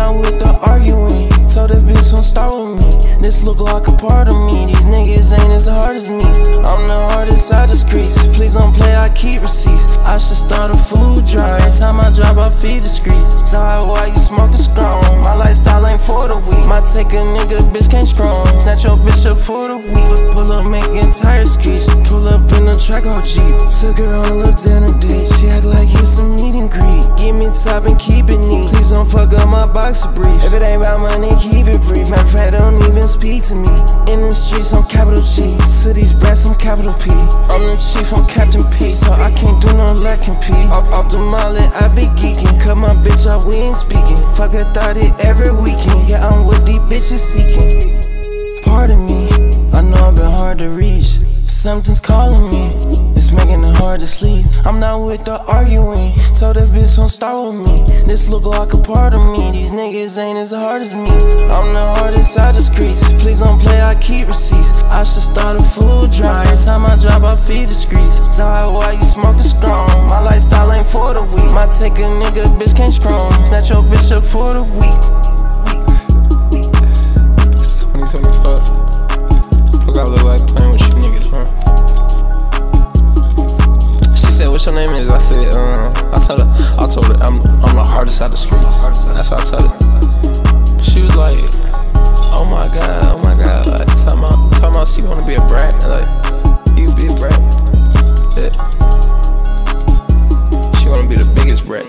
not with the arguing. tell the bitch don't start with me. This look like a part of me. These niggas ain't as hard as me. I'm the hardest out the streets. Please don't play, I keep receipts. I should start a food drive. Every time I drop, I feed the streets. Tired why you smoking strong. My lifestyle ain't for might take a nigga, bitch can't strong. Snatch your bitch up for the week. Pull up, making tire screech. Pull up in the Trackhawk Jeep. Took her on a little dinner date. She act like it's a meet and greet. Give me top and keep it neat. Please don't fuck up my boxer briefs. If it ain't about money, keep it brief. Of to me. In the streets, I'm capital G. To these brats, I'm capital P. I'm the chief, I'm Captain P. So I can't do no lacking P. Off, off the molly, I be geeking. Cut my bitch off, we ain't speaking. Fuck a thought it every weekend. Yeah, I'm what these bitches seeking. Pardon me, I know I've been hard to reach. Something's calling me, it's making it hard to sleep. I'm not with the arguing, bitch don't start with me. This look like a part of me, these niggas ain't as hard as me. I'm the hardest out the streets, please don't play, I keep receipts. I should start a food drive, every time I drop, I feed the streets. Sorry, why you smoking strong? My lifestyle ain't for the weak. My take a nigga, bitch can't strong. Snatch your bitch up for the week. Your name?" Is I said, um, I told her, I told her, I'm, I'm the hardest out the streets. That's how I told her. She was like, "Oh my god, oh my god!" Like talking about, she wanna be a brat. Like, you be a brat. Yeah. She wanna be the. Biggest brat.